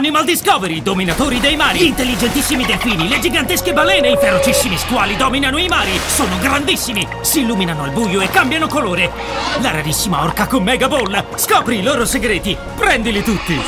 Animal Discovery, dominatori dei mari. Gli intelligentissimi delfini, le gigantesche balene, i ferocissimi squali dominano i mari. Sono grandissimi, si illuminano al buio e cambiano colore. La rarissima orca con Mega Ball. Scopri i loro segreti. Prendili tutti.